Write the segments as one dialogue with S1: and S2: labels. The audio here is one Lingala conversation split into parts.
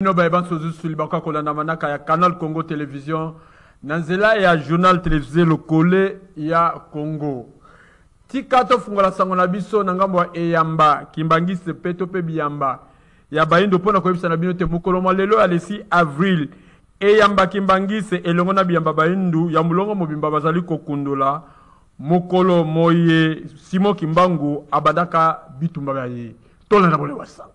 S1: Bino baye banso zusu libakoya kolanda manaka ya Canal Congo Television na nzela ya journal televise lokole ya Congo. Tika tofungola sango na biso na ngambo ya eyamba Kimbanguiste peto pe biyamba ya bayindo pona koyebisa na bino te mokolo mwa lelo ya le 6 avril eyamba Kimbanguiste elongo na biyamba bayindu ya molongo mobimba bazali kokundola mokolo moye Simon Kimbangu abandaka bitumba bya ye. Tolanda bolei bwa sango.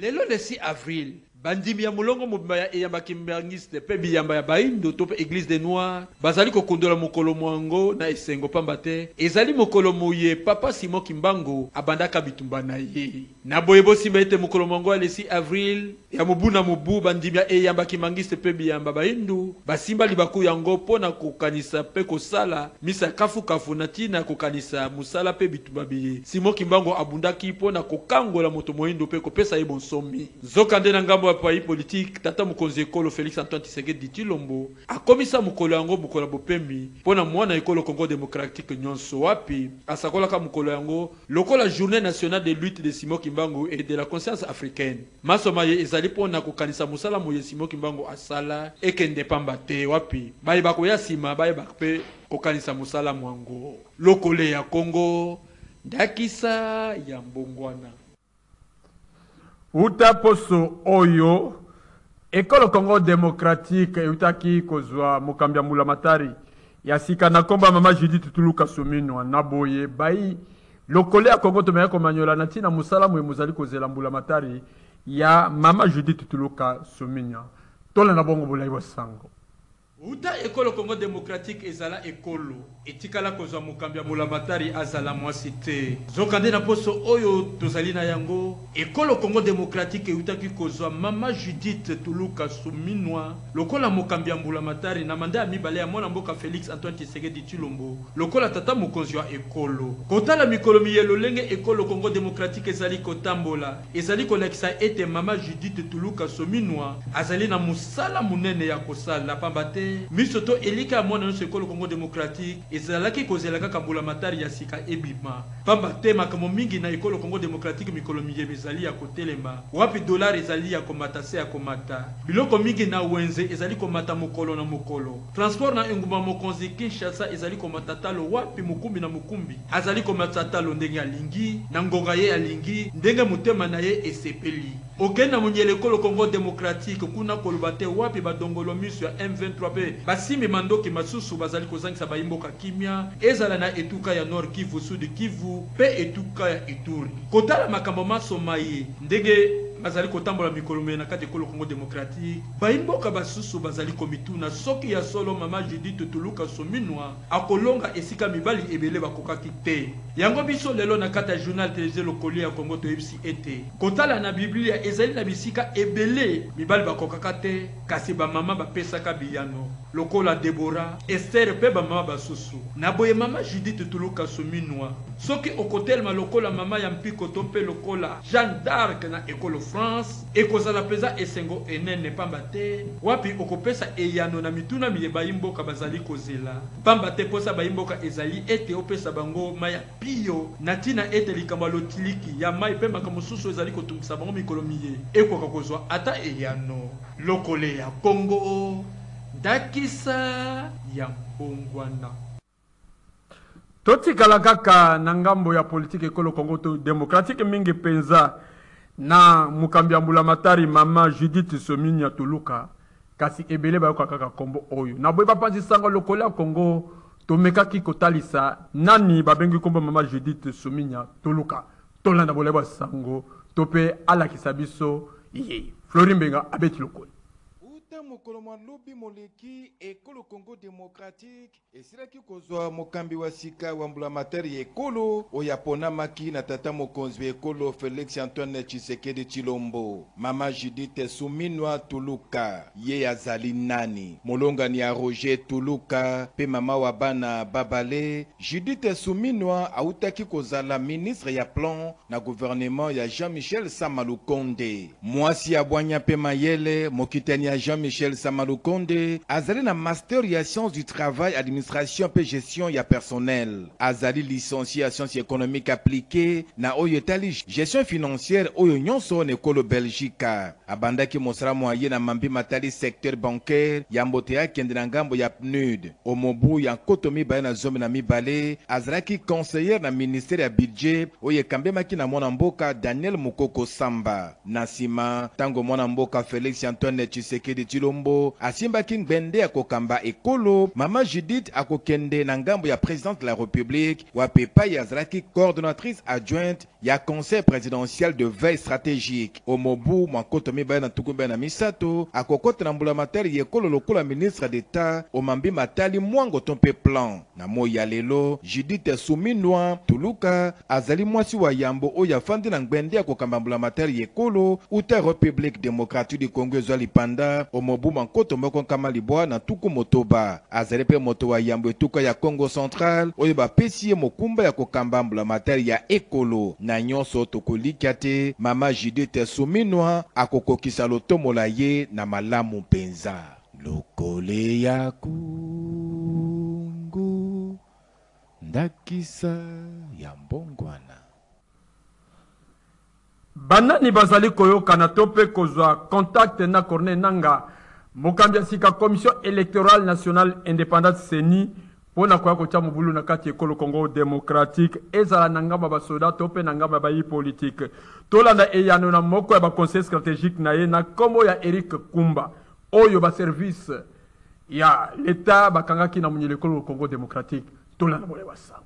S2: Lelo le 6 avril, bandimi ya molongo mobimba ya eyamba kimbanguiste mpe biyamba ya baindo to mpe Eglise des Noirs bazali kokundola mokolo mwango na esengo pamba te ezali mokolo moye Papa Simon Kimbangu abandaka bitumba na ye. Na boye bosimba ete mokolo mwango ya le 6 avril ya mobu na mobu bandimi ya eyamba kimbanguiste mpe biyamba baindo basimba libaku yango mpo na kokanisa mpe kosala Mister Kafu Kafu na tina ya kokanisa mosala mpe bitumba biye Simon Kimbangu abundaki mpo na kokangola moto moindo mpe kopesa ye bonsomi. Nzoka nde na ngambo ya pai politiki, tata mokonzi ekolo Felix Antoine Tshisekedi Tshilombo akomisa mokolo yango mokolo ya bopemi mpo na muana ekolo Congo democratique nionso wapi asakolaka mokolo yango lokola journee nationale de lutte de Simon Kimbangu et de la conscience africaine. Manso maye ezali mpo na kokanisa mosala moye Simon Kimbangu asala ekende pamba te, wapi baye bakoya sima bayebak mpe kokanisa mosala mwango lokole ya Kongo, ndakisa ya mbongwana.
S1: Wuta poso oyo, Ekolo Congo democratique ewutaki kozwa mokambi ya mbulamatari ya sika na kombo ya mama Judith Tuluka Suminwa na boye bayi Lokole ya Congo tomeka komanyola na ntina mosala moye mozali kozela mbula matari ya mama Judith Tuluka Suminya. Tolanda bongo bolai bwa sango.
S2: Wuta ekolo Congo democratique ezala ekolo, etikala kozwa mokambi ya mbula matari azala mwasi te. Nzokande na poso oyo tozali na yango, Ekolo Congo democratique ewutaki kozwa mama Judith Tuluka Suminwa lokola mokambi ya mbulamatari na mandat ya mibale ya mwana mboka Felix Antoine Tshisekedi Tshilombo lokola tata mokonzi wa ekolo. Kotala mikolo miye lolenge Ekolo Congo democratique ezali kotambola, ezali kolakisa ete mama Judith Tuluka Suminwa azali na mosala monene ya kosala pamba te miso to elika ya mwana nyonso ya Ekolo Congo democratique, Ezalaki kozela kaka mbulamatari ya sika ebima, pamba te makambo mingi na Ekolo Congo democratique mikolo miye mizali ya kotelema, wapi dollar ezali ya komata se ya komata, biloko mingi na wenze ezali komata mokolo na mokolo, transport na engumba mokonzi Kinshasa ezali komata talo, wapi mokumbi na mokumbi azali komatisa talo ndenge alingi, na ngonga ye alingi, ndenge motema na ye esepeli. Okende na monyele ekolo Congo democratique kuna koloba te wapi ba dongolo miso ya M23 pe basimbi mandoki masusu bazali kozangisa bayi mboka kimia ezala na etuka ya Nord Kivu, Sud Kivu pe etuka ya Ituri. Kotala makambo manso maye ndenge mazali kotambola mikolo miye na kati ekolo Congo democratique, bayi mboka basusu bazali komituna soki ya solo mama Judith Tuluka Suminwa akolonga esika mibali ebele bakokaki te. Yango biso lelo na kati ya journal televisee lokoli ya Congo toyebisi ete. Kotala na Biblia, ezali na bisika ebele mibali bakokaka te, kasi bamama bapesaka biyano, lokola Debora, Estere mpe bamama basusu. Na boye, Mama Judith Tuluka Suminwa, soki okotelema lokola mama ya mpiko to mpe lokola Jeanne d'Arc na ekolo France, ekozala mpenza esengo enene, mpamba te wapi okopesa eyano na mituna miye baimboka bazali kozela, mpamba te mposa ya baimboka ezali ete opesa bango mai ya mpio na ntina ete likambo ya lotiliki ya mai mpe makambo mosusu oyo ezali kotungisa bango mikolo miye ekoka kozwa ata eyano lokole ya Congo ndakisa ya mbongwana.
S1: Totikala kaka na ngambo ya politiki ekolo Congo to demokratiki mingi mpenza na mokambi ya mbulamatari mama Judith Suminwa Tuluka. Kasi ebele bayoka kaka kombo oyo. Na boye ba panzi sango lokole ya Congo tomekaki kotalisa nani babengi kombo mama Judith Suminya toluka tolanda bolayi bwa sango to pe alakisa biso ye. Flory Mbenga abeti lokole.
S3: Uta mokolo mwa lobi moleki, ekolo Congo democratique Esilaki kozwa mokambi wa sika wa mbulamatari ya ekolo, oyo aponamaki na tata mokonzi wa ekolo Felix-Antoine Tshisekedi Tshilombo. Mama Judith Suminwa Tuluka, ye azali nani? Molongani ya Roger Tuluka mpe mama wa bana babale, Judith Suminwa awutaki kozala ministre ya Plans Na gouvernement ya Jean Michel Sama Lukonde, muasi ya bwanya mpe mayele, mokitani ya Jean Michel Sama Lukonde, azali na Master ya Sciences du Travail, Administration mpe Gestion ya Personnel. Azali licencie ya sciences economiques appliquees na oyo etali gestion financière oyo nyonso na ekolo Beljika. Abandaki mosala mua ye na mambi matali secteur bancaire yambo te akende na ngambo ya PNUD. O mobu ya nkoto mibale na zomi na mibale, azalaki conseillère na ministère ya Budget oyo ekambemaki na mwana mboka Daniel Mukoko Samba. Na sima, tango mwana mboka Felix-Antoine Tshisekedi Tshilombo asimbaki ngbende ya kokamba ekolo, mama Judith akokende na ngambo ya Presidence de la Republique wapi epayi azalaki coordonnatrice adjointe ya Conseil presidentiel de veille strategique o mobu mwa nkoto mibale na ntuku mibale na misato, akokota na mbulamatari ya ekolo lokola ministre d'Etat o mambi matali mwango to mpe plan. Na moi ya lelo, Judith Suminwa Tuluka azali mwasi wa yambo oyo afandi na ngbende ya kokamba mbulamatari ya ekolo uta Republique democratique du Congo ezwa lipanda o mobu mwa nkoto moko nkama libwa na ntuku motoba. Azali mpe moto wa yambo etuka ya Kongo central oyo bapesi ye mokumba ya kokamba mbulamatari ya ekolo. Na nyonso, tokolikya te mama Judith Suminwa akokokisa lotomo la ye na malamu mpenza. Lokole ya Kongo, ndakisa ya mbongwana.
S1: Banani bazali koyokana to mpe kozwa contact na Corneille Nangaa, mokambi ya sika Commission electorale nationale independante, ceni, mpo na koya kotya mobulu na kati ya Ekolo Congo democratique, ezala na ngambo ya basoda to mpe na ngambo ya bayi politiki? Tolanda eyano na moko ya ba conseillers strategiques na ye na nkombo ya Eric Kumba, oyo ba services ya l'Etat bakangaki na monyele Ekolo Congo democratique. Tolanda molayi wa
S2: sango.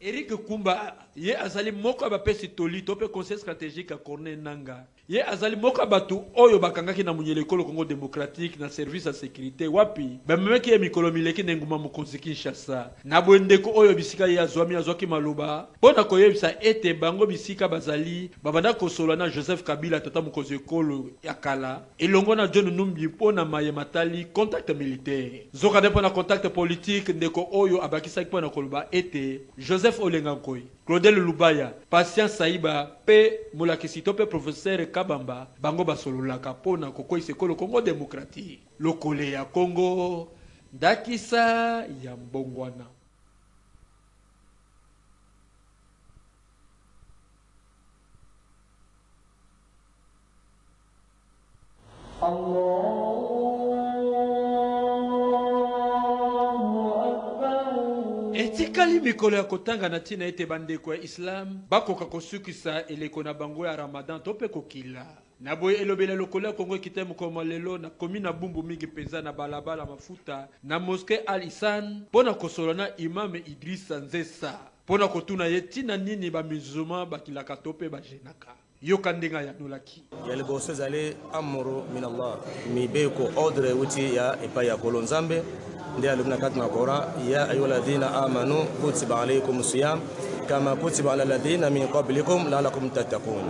S2: Eric Kumba, ye azali moko ya bapesi toli to mpe conseiller strategique ya Corneille Nangaa. Ye azali moko ya bato oyo bakangaki na monyele ekolo Congo democratique na service ya securite wapi bamemaki ye mikolo mileki na engumba mokonzi Kinshasa. Na boye ndeko oyo bisika ye azwami azwaki maloba mpo na koyebisa ete bango bisika bazali babandaki kosolola na Joseph Kabila tata mokonzi ekolo ya kala, elongo na John Numbi mpo na maye matali contact militaire. Nzokande mpo na contact politique, ndeko oyo abakisaki mpo na koloba ete Joseph Olenga Nkoy, Claudel Lubaya, Patient Saiba mpe molakisi to mpe professeur Kabamba bango basololaka mpo na kokweyisa Ekolo Congo democratique lokole ya Congo, ndakisa ya mbongwana. Etikali mikolo ya kotanga na tina ete bandeko ya Islam bakoka kosukisa eleko na bango ya Ramadan to pe kokila. Na boye elobeli ya lokole ya Congo ekitaki mokolo mwa lelo na commune ya Bumbu mingi penza na balabala Mafuta na mosquee Al Ihsan po na kosolola na Imam Idrissa Nzessa po na kotuna ye tina nini ba musulmans bakilaka to pe ba jeunaka. Yoka ndenge ayanolaki.
S4: Ya liboso ezali amru min Allah, mibeko, ordre, euti ya epai ya Nkolo Nzambe, nde alobi na kati na Coran, ya ayuha alladhina amanu kutiba alaykum siyam kama kutiba ala alladhina min qablikum laalakum tattaqun.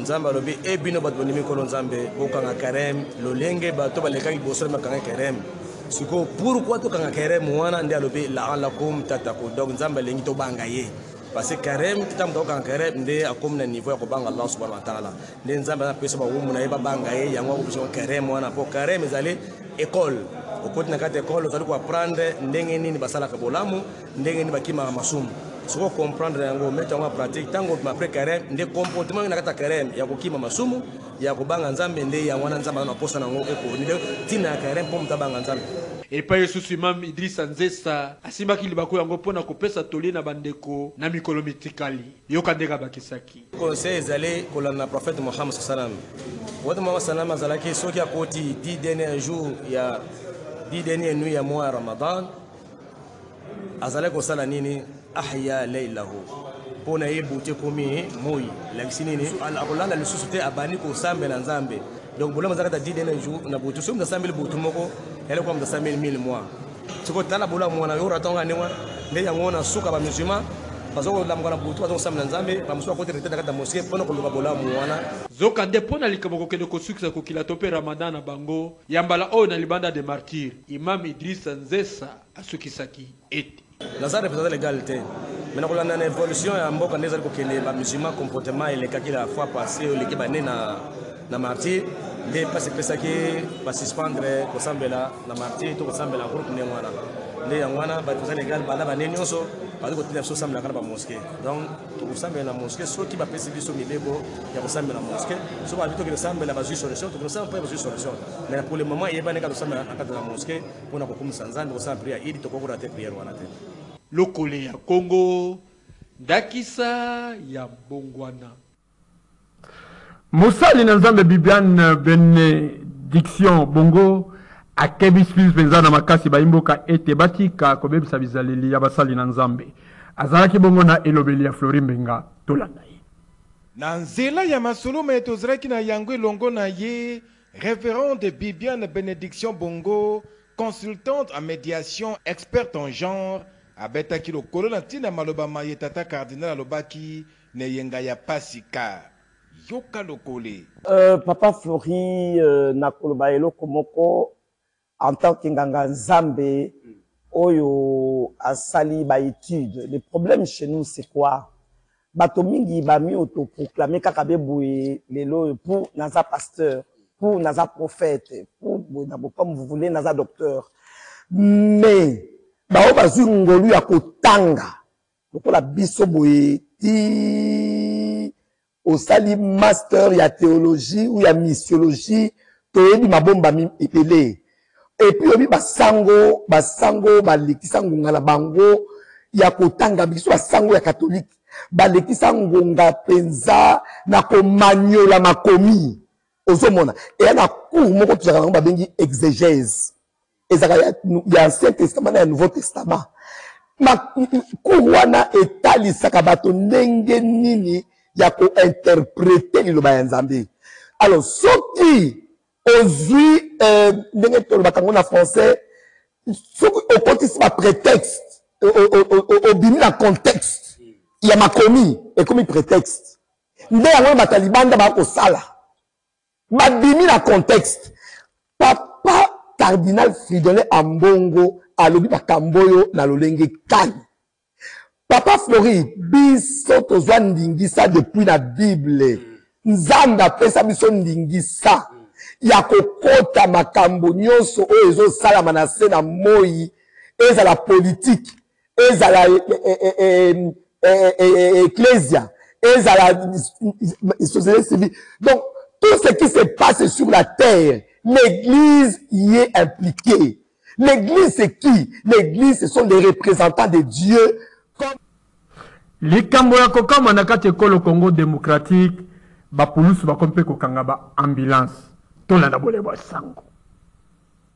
S4: Nzambe alobi, e bino bato bondimi Nkolo Nzambe, bokanga karem lolenge bato balekaki liboso bakanga karem. Sikoyo pourquoi tokanga karem wana? Nde alobi laalakum tattaqun, donc Nzambe alingi tobanga ye. parce que carême kita moto akokanga carême nde akomi na niveau ya kobanga allah subhanahu wa taala nde nzambe aza pesa bawumbu na ye babanga ye yango akopesa ngo carême wana mpo carême ezali école okoti na kati ya école ozali koapprendre ndenge nini basalaka bolamu ndenge nini bakimaka masumu soko comprendre yango mete yango ya pratique ntango après carême nde comportement na kati ya carême ya kokima masumu ya kobanga Nzambe nde yango wana Nzambe aza na posa na yango eko nde tina ya Karen mpo moto abanga Nzambe.
S2: Epai esusu, Imam Idrissa Nzessa asimbaki libaku yango mpo na kopesa toli na bandeko na mikolo mitikali. Yoka ndenge abakisaki.
S4: Conseil ezali kolanda Prophète Muhammad saw salam. Prophète Muhammad saw salam azalaki soki akoti dix derniers jours ya dix derniers nuits ya mois ya Ramadan, azalaki kosala nini ahya leilahu mpo na ye butu ekomi moi elakisi nini akolala lisusu te abandi kosambela nzambe donc bolamu azalaka ta didene jour na butu soki moto asambeli butu moko yali kuwa moto asambeli mille mois soki otala bolamu wana yo raton nga ndenge wana nde yango na suka bamusulman baza kolamuka na butu baza kosambela nzambe bamosusu bakoti rete na kati ya moske mpo na koluka bolamu wana
S2: zoka nde mpo na likambo kokende kosukisa kokila to mpe ramadan na bango Ya mbala oyo na libanda des martyrs, Imam Idrissa Nzessa asukisaki ete.
S4: Naza representant legal te, mais na kolanda na evolution ya mboka ndenge ezali kokende, ba musulmans comportement elekaki la fois passee oyo eleki bande na na martyrs nde mpasi epesaki ba suspendre kosambela na martyrs to kosambela en groupe ndenge wana. Nde yango wana ba representant legal banda bande nionso bazali kotinda biso osambelaka na ba mosquees donc. tokosambela na moske soki bapesi biso mibeko ya kosambela na moske soki babi tokende sambela bazwi solution tokosala mpo ya bazwi solution mais pour le moment eyebani kaka tosambela na kati na moske mpo na kokumisa nzambe kosala priere ya idi tokokola te priere wana te
S2: lokole ya kongo ndakisa ya mbongwana
S1: Mosali na Nzambe Bibiane Benediction Bongo akebisi mpenza na makasi bayimboka ete batika kobebisa bizaleli ya basali na Nzambe. Azalaki bongo na elobeli ya Flory Mbenga. Tolanda ye.
S3: Na nzela ya masolo maye tozalaki na yango elongo na ye, Reverende Bibiane Benediction Bongo, consultante en mediation, experte en genre, abetaki lokolo na ntina ya maloba maye tata cardinal alobaki N'eyenga ya pasi ka, yoka lokole.
S5: Euh papa Flory nakoloba eloko moko en tant que nganga Nzambe oyo asali ba etudes le problème chez nous c'est quoi? Bato mingi ba mi auto proclamer kaka be boye lelo oyo pour naza pasteur, pour naza prophète, pour boye na boye comme vous voulez naza docteur mais ba oyo bazui ngolu ya kotanga Lokola biso boye tii osali master ya theologie ou ya missiologie toyebi mabombami ebele epuis oyebi basango basango balekisa ngonga na bango ya kotanga biso basango ya katolike balekisa ngonga mpenza na komanyola makomi ozomona eya na cour moko tozalaka nango babengi exegese ezalaka ya, ya ancien testament na ya nouveau testament cour wana etalisaka bato ndenge nini ya kointerprete liloba ya nzambe alors soki ozwi euh, ndenge tolobaka yango na français soki okotisi baprétexte obimi na contexte ya makomi ekomi prétexte nde yango oyo bato ya libanda bakosala Babimi na contexte. Papa Cardinal Fridolin Ambongo alobi makambo oyo na lolenge kani? Papa Flory, biso tozwa ndingisa depuis na Bible. Nzambe apesa biso ndingisa ya kokota makambo nyonso oyo ezosalama na se na moi, ezala politique, ezala ecclesia ezala société civile donc tout ce qui se passe sur la terre l'église y est impliquée l'église c'est qui l'église ce sont des représentants de dieu comme
S1: likambo ya kokamwa na kati ekolo congo démocratique bapulusu bakomi mpe kokanga ba ambulance tolanda bolembo ya sango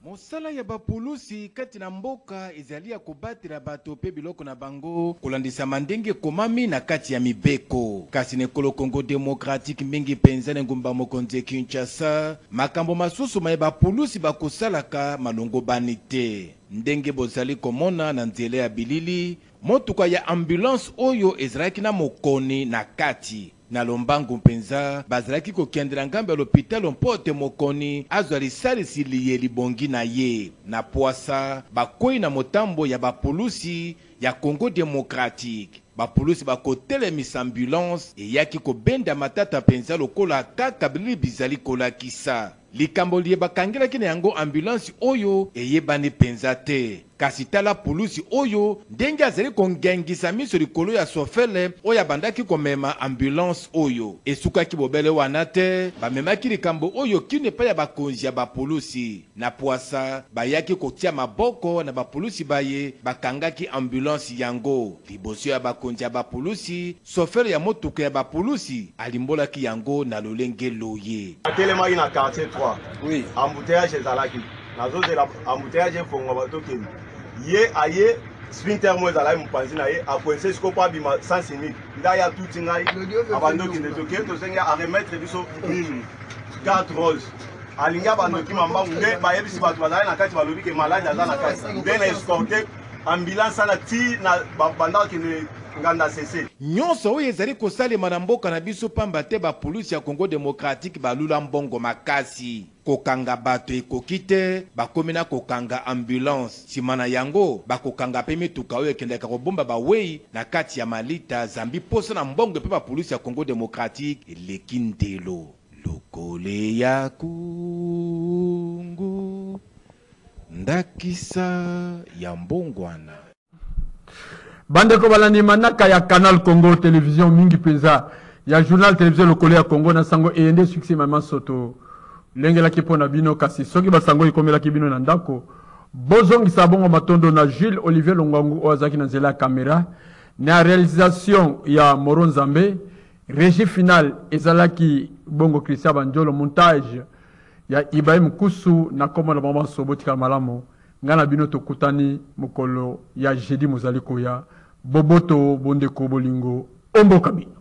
S3: Mosala ya bapulusi kati na mboka ezali ya kobatela bato mpe biloko na bango, kolandisama ndenge ekomami na kati ya mibeko. Kasi na ekolo Congo democratique, mingi mpenza na engumba-mokonzi Kinshasa, makambo masusu maye bapulusi bakosalaka malongobani te. Ndenge bozali komona na nzela ya bilili, motuka ya ambulance oyo ezalaki na mokoni na kati, Na lombangu mpenza, bazalaki kokendela ngambo ya lopitalo mpo te Mokoni azwa lisalisi liye libongi na ye. Na pwasa, bakwei na motambo ya bapulusi ya Congo democratique. Bapulusi bakotelemisa ambulance eyaki kobenda matata mpenza lokola kaka bilili bizali kolakisa. Likambo liye bakangelaki na yango ambulance oyo eyebani mpenza te. Kasi tala pulusi oyo ndenge azali kongengisa miso likolo ya sofele oyo abandaki komema ambulance oyo. Esukaki bobele wana te, bamemaki likambo oyo kino epai ya bakonzi ya bapulusi. Na pwasa, bayaki kotia maboko na bapulusi baye bakangaki ambulance yango liboso ya bakonzi ya bapulusi. Sofele ya motuka ya bapulusi alimbolaki yango na lolenge loye.
S6: Natelemaki na quartier trois, embouteillage ezalaki, nazozela embouteillage efonguama bato tokende, ye aye sprinter moko ezalaki mopanzi na ye a coincer sikoyo mpo abima sens unique, nde aye atuti ngai abandi okende, tokei tosengi ye a remettre biso une carte rose, alingi abanda okima mbangu, nde bayebisi bato bazalaki na kati balobi que malade aza na kati, nde na escorter. Ambulance wana ti na ba banda ko kende nganda sese.
S3: Nyonso oyo ezali kosalema na mboka na biso pamba te ba pulusi ya Congo democratique balula mbongo makasi. Kokanga bato ekoki te, bakomi na kokanga ambulance. Sima na yango, bakokanga pe mituka oyo ekendaka kobomba bawei na kati ya malita, zambi posa na mbongo epai ba pulusi ya Congo democratique eleki ndelo. Lokole ya Congo. Ndakisa ya mbongwana.
S1: Bandeko balandi manaka ya Canal Congo Television mingi mpenza ya journal Television Lokole ya Congo na sango eye nde succès ma manso to lengelaki mpo na bino kasi soki basango ekomelaki bino na ndako bozongisa bongo matondo na Jules Olivier Longwangu oyo azalaki na nzela ya kamera na realisation ya Moro Nzambe regie finale ezalaki bongo Christian Banjolo montage Ya Ibrahim Kusu na kombo na bango banso botikala malamu ngai na bino tokutani mokolo ya jeudi mozali koya boboto bondeko bolingo omboka bino.